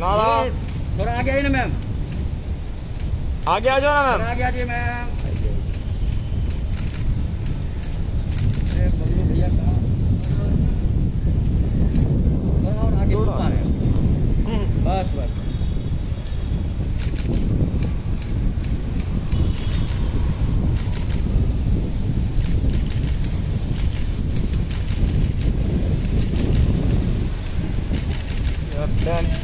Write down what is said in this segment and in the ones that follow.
नाला थोड़ा आगे आइए ना मैम आगे आ जाओ ना थोड़ा मैम आगे आ जाइए मैम अरे बबलू भैया कहाँ? थोड़ा और आगे थोड़ा। आ रहे हैं। बस बस। Yep, done.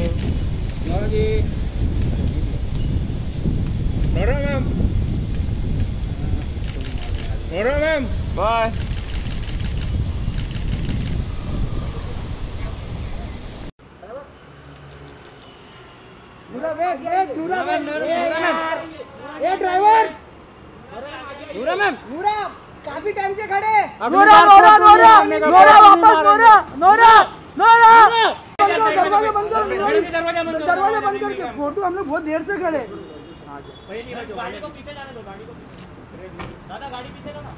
Thank you. Nora ji Nora ma'am Nora ma'am bye Nora wait wait Nora wait A driver Nora ma'am Nora काफ़ी टाइम से खड़े नोरा नोरा नोरा नोरा वापस नोरा नोरा नोरा दरवाज़ा बंद कर। दरवाज़ा बंद कर दरवाज़ा बंद करके फ़ोटो हम लोग बहुत देर से खड़े। गाड़ी को पीछे जाने दो गाड़ी को पीछे। दादा गाड़ी पीछे लो ना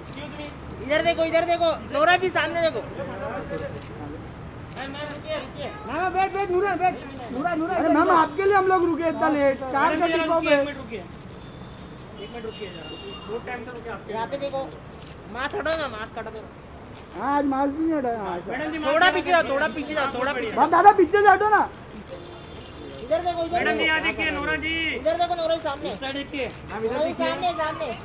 एक्सक्यूज मी इधर देखो इधर देखो। नोरा जी सामने देखो। Ma'am wait wait Nora wait Nora Nora अरे मैम आपके लिए हम लोग रुके इतना लेट कार का रुकिए, टिकॉप रुकिए, है। एक मिनट रुकिए। एक मिनट रुकिए जरा। बहुत टाइम से रुके आप। यहाँ पे देखो मास्क हटो ना मास्क हटो दो हाँ आज मास्क भी नहीं हटाया। हाँ, थोड़ा पीछे जाओ थोड़ा पीछे जाओ थोड़ा पीछे बाप दादा पीछे हटो ना। इधर देखो इधर मैडम यहाँ देखिए नोरा जी। इधर देखो नोरा जी सामने। साइड देखिए। नोरा जी सामने सामने।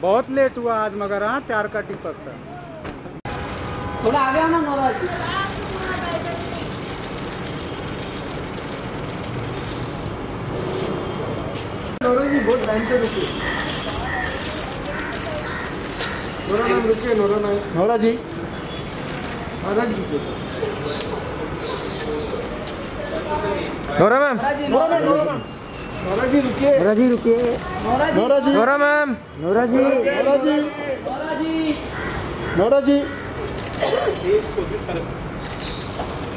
बहुत लेट हुआ आज मगर हाँ चार का टिकट था थोड़ा आगे आना नौरा जी। नौरा जी बहुत लाइन से रुके नौरा मैम रुके Nora ma'am Nora ji. Nora ji. Nora ma'am. Nora ji रुके नोरा जी रुकिए। Nora ji Nora ma'am. Nora ji. Nora ji. Nora ji. Nora ji.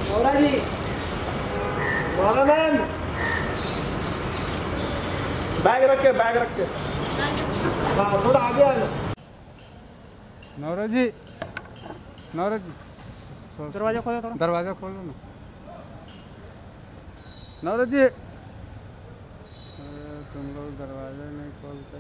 Nora ji. Nora ma'am. Bag रख के bag रख के। हाँ थोड़ा आगे आना नोरा जी नोरा जी दरवाज़ा खोलो थोड़ा। दरवाज़ा खोलो ना। नौरा जी तुम लोग दरवाज़ा नहीं खोलते।